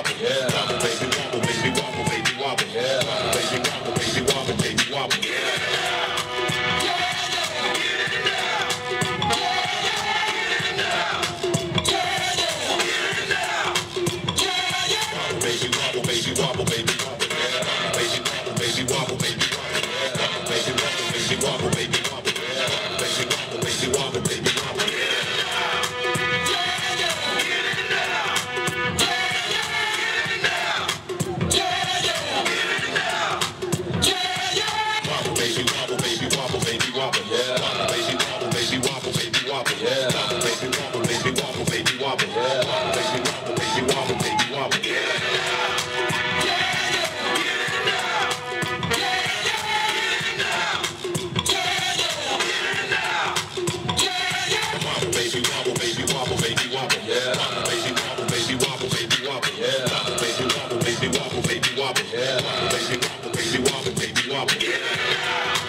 wobble, yeah. Wobble, baby, wobble, baby, wobble, baby, wobble, yeah. Wobble, baby, wobble, baby, wobble, baby, wobble, yeah. Wobble, baby, wobble, baby, wobble. wobble, baby wobble. Yeah. Wobble, baby wobble, baby wobble, baby wobble. Yeah.